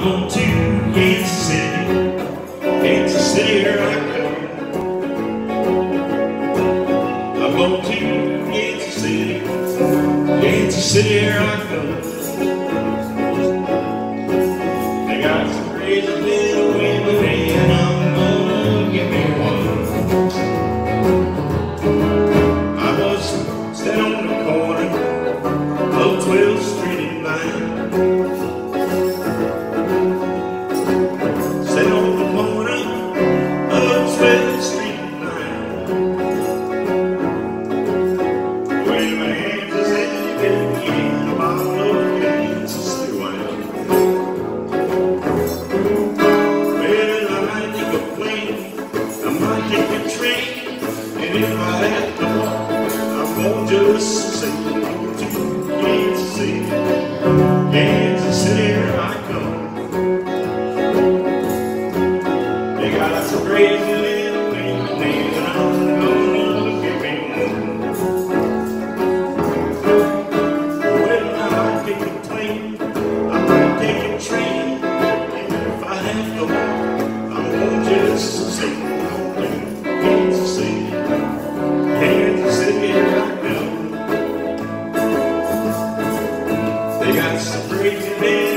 Going to Kansas City, Kansas City, here I come. I'm going to Kansas City, Kansas City, here I come. If I have to I'm gonna just say to Kansas City, I. They got some crazy little and I'm gonna me. Well, I might take a I might take a train, and if I have to walk, I'm gonna just say, I come. They